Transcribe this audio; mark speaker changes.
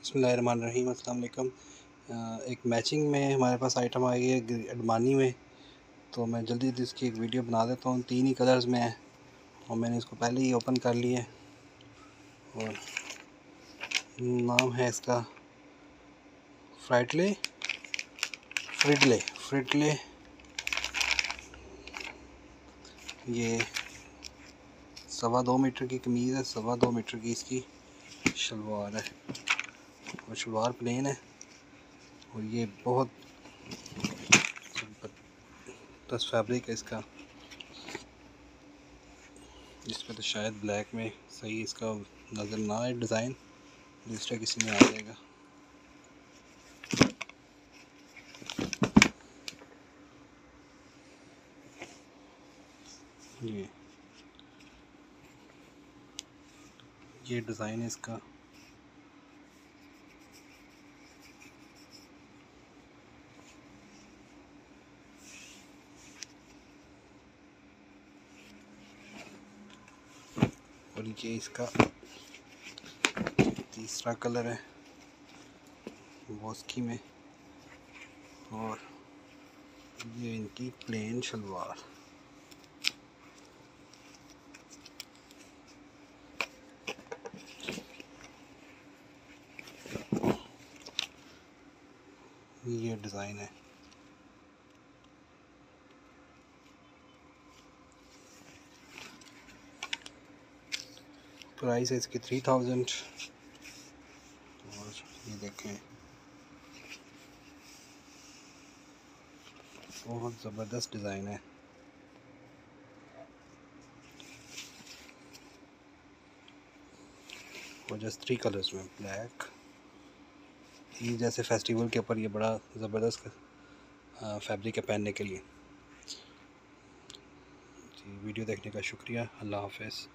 Speaker 1: बसमीम अल्लाम एक मैचिंग में हमारे पास आइटम आई है अडमानी में। तो मैं जल्दी जल्दी इसकी एक वीडियो बना देता हूँ। तीन ही कलर्स में है। और मैंने इसको पहले ही ओपन कर लिया और नाम है इसका फ्राइटले फ्रिडले फ्रिडले ये सवा दो मीटर की कमीज़ है, सवा दो मीटर की इसकी शलवार है। और शलवार प्लेन है। और ये बहुत दस फैब्रिक है इसका। इस पर तो शायद ब्लैक में सही इसका नज़र ना आए डिज़ाइन दूसरा किसी में आ जाएगा। ये। ये डिज़ाइन है इसका। और ये इसका तीसरा कलर है वॉस्की में और ये इनकी प्लेन शलवार। ये डिज़ाइन है। प्राइस है इसकी थ्री थाउज़ेंड। और ये देखें। बहुत ज़बरदस्त डिज़ाइन है। और जस्ट थ्री कलर्स में, ब्लैक। ये जैसे फेस्टिवल के ऊपर ये बड़ा ज़बरदस्त फैब्रिक है पहनने के लिए। जी, वीडियो देखने का शुक्रिया। अल्लाह हाफिज़।